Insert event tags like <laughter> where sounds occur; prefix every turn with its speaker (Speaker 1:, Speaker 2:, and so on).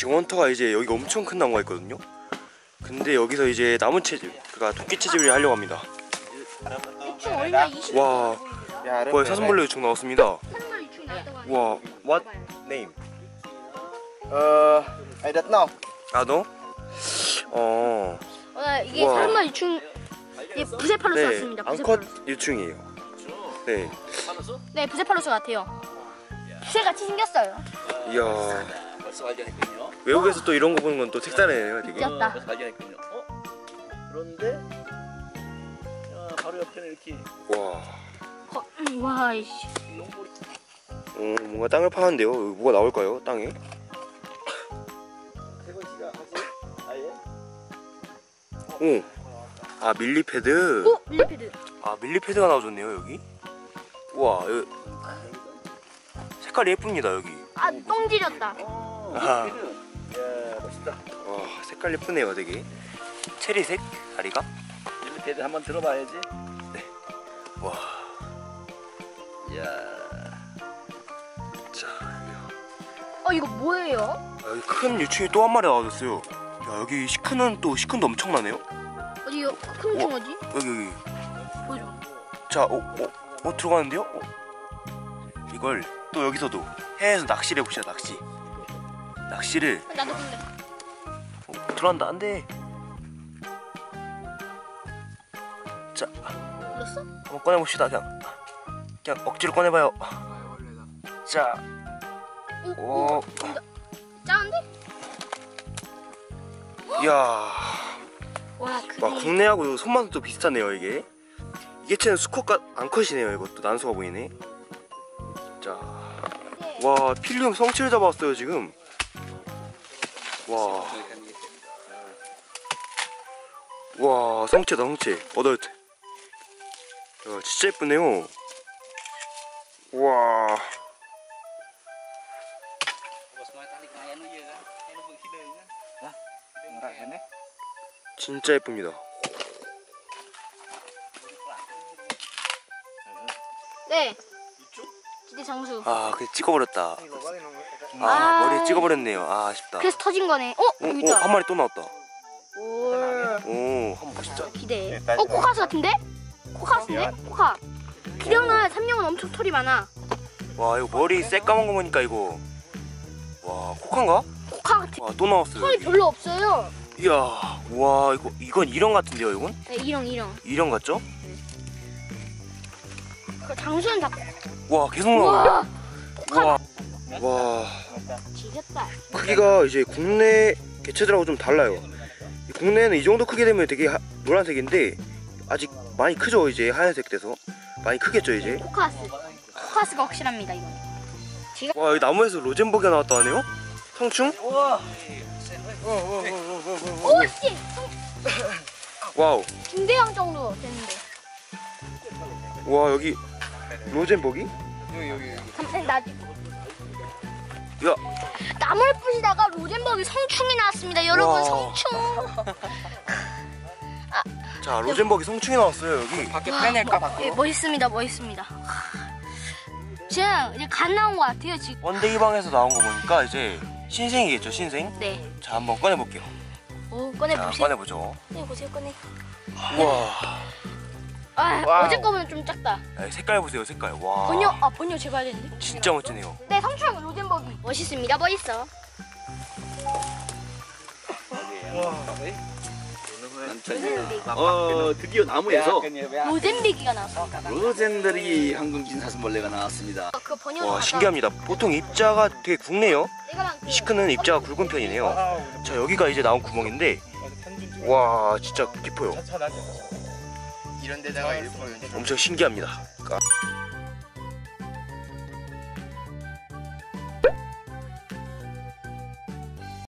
Speaker 1: 지금 헌터가 이제 여기 엄청 큰 나무가 있거든요. 근데 여기서 이제 나무 채집, 그러니까 토끼 채집을 하려고 합니다.
Speaker 2: 유충 얼마 20.
Speaker 1: 와, 뭐야 사슴벌레 유충 나왔습니다. 와, what name?
Speaker 3: Uh, I don't know.
Speaker 1: 아 너? 어,
Speaker 2: 어, 이게
Speaker 1: 와.
Speaker 2: 사슴벌 유충 예, 부세팔로스
Speaker 1: 네,
Speaker 2: 같습니다. 부세팔로스.
Speaker 1: 유충이에요. 네,
Speaker 2: 네, 부세팔로스 같아요. 부세같이 생겼어요.
Speaker 1: 이야
Speaker 4: 벌써 발견했군요.
Speaker 1: 외국에서 또 이런 거 보는 건 또 색다르네요, 되게.
Speaker 2: 귀엽다.
Speaker 4: 벌써 발견했군요. 어? 그런데 야, 바로 옆에는 이렇게
Speaker 1: 와,
Speaker 2: 어, 음, 와, 이씨.
Speaker 4: 용보리
Speaker 1: 어, 뭔가 땅을 파는데요. 여기 뭐가 나올까요, 땅에?
Speaker 4: 세건 씨가 하지? 아예?
Speaker 1: 오, 아 밀리패드.
Speaker 2: 오, 밀리패드.
Speaker 1: 아 밀리패드가 나와줬네요 여기. 우와, 여기 색깔이 예쁩니다 여기.
Speaker 2: 아, 똥 지렸다.
Speaker 4: 어,
Speaker 1: 아하.
Speaker 4: 야 멋있다.
Speaker 1: 와 색깔 예쁘네요 되게 체리색 다리가
Speaker 4: 릴리패드 한번 들어봐야지. 와야
Speaker 1: 자,
Speaker 2: 어, 이거 뭐예요?
Speaker 1: 아, 여기 큰 유충이 또 한 마리 나와줬어요 야 여기 시큰은 또 시큰도 엄청나네요
Speaker 2: 어디요? 큰 유충 어디?
Speaker 1: 여기 여기
Speaker 2: 보여줘.
Speaker 1: 자 어, 어, 어 들어가는데요 어. 이걸 또 여기서도 해에서 낚시를 해보시죠 낚시 낚시를.
Speaker 2: 나도 볼래.
Speaker 1: 어, 들어간다. 안돼. 자.
Speaker 2: 불렀어?
Speaker 1: 한번 꺼내봅시다 그냥. 그냥 억지로 꺼내봐요. 자.
Speaker 2: 오,
Speaker 1: 오.
Speaker 2: 오. 짜는데?
Speaker 1: 이야.
Speaker 2: 와, 그게.
Speaker 1: 와 국내하고 손맛도 비슷하네요 이게. 이게 쟤는 수컷과 암컷이네요 이것도. 난소가 보이네. 자 와 필름 성체를 잡았어요 지금 와. 와 성체다 성체 어덜트 야 진짜 예쁘네요 와 진짜 예쁩니다
Speaker 2: 네. 기대 장수.
Speaker 1: 아 그래 찍어버렸다 아,
Speaker 2: 아.
Speaker 1: 머리에 찍어버렸네요 아 아쉽다
Speaker 2: 그래서 터진 거네. 어,
Speaker 1: 오,
Speaker 2: 여기
Speaker 1: 오,
Speaker 2: 있다.
Speaker 1: 한 마리 또 나왔다
Speaker 2: 오.
Speaker 1: 오 한번 보시죠
Speaker 2: 기대. 어, 코카스 같은데? 코카스인데? 코카. 기령은 삼령은 엄청 털이 많아.
Speaker 1: 와 이거 머리 새까만 거 보니까 이거 와 코칸가?
Speaker 2: 코카 같은
Speaker 1: 와또 나왔어요
Speaker 2: 털이
Speaker 1: 여기.
Speaker 2: 별로 없어요.
Speaker 1: 이야 와 이거 이건 일형 같은데요 이건?
Speaker 2: 네, 이령 이령.
Speaker 1: 일형 같죠?
Speaker 2: 그 장수는 다
Speaker 1: 와 계속 나와요
Speaker 2: 우와.
Speaker 1: 와, 와
Speaker 2: 지렸다.
Speaker 1: 크기가 이제 국내 개체들하고 좀 달라요 이 국내에는 이 정도 크게 되면 되게 하- 노란색인데 아직 많이 크죠 이제 하얀색 돼서 많이 크겠죠 이제
Speaker 2: 코카스. 코카스가 확실합니다 이건.
Speaker 1: 와 여기 나무에서 로젠버기가 나왔다 하네요? 성충?
Speaker 4: 우와.
Speaker 2: 오씨,
Speaker 1: 와우
Speaker 2: 중대형 정도 되는데.
Speaker 1: 와 여기 로젠버기?
Speaker 2: 잠깐 나
Speaker 1: 야
Speaker 2: 나무를 부시다가 로젠버기 성충이 나왔습니다. 여러분
Speaker 1: 와.
Speaker 2: 성충. <laughs>
Speaker 1: 자 로젠버기 성충이 나왔어요 여기
Speaker 3: 밖에 빼낼까 밖으로?
Speaker 2: 예, 멋있습니다, 멋있습니다. 지금 이제 갓 나온 것 같아요 지금.
Speaker 1: 번데기 방에서 나온 거 보니까 이제 신생이겠죠 신생?
Speaker 2: 네.
Speaker 1: 자 한번 꺼내볼게요
Speaker 2: 오 꺼내
Speaker 1: 자
Speaker 2: 보세요.
Speaker 1: 꺼내보죠
Speaker 2: 꺼내 보세요, 꺼내.
Speaker 1: 우와
Speaker 2: 아
Speaker 3: 와우.
Speaker 2: 어제 거보다 좀 작다.
Speaker 1: 야, 색깔 보세요 색깔 와
Speaker 2: 번식 아 번식 제발 되는데.
Speaker 1: 진짜 멋지네요
Speaker 2: 네 성충 로젠버기. 멋있습니다, 멋있어.
Speaker 4: 어 드디어 나무에서
Speaker 2: 로젠베기가 나왔어.
Speaker 4: 로젠더리 황금진 사슴벌레가 나왔습니다.
Speaker 2: 그 번역.
Speaker 1: 와 신기합니다 보통 입자가 되게 굵네요 시크는 입자가 굵은 편이네요 자 여기가 이제 나온 구멍인데 와 진짜 깊어요
Speaker 3: 이런 데다가 일부러
Speaker 1: 엄청 신기합니다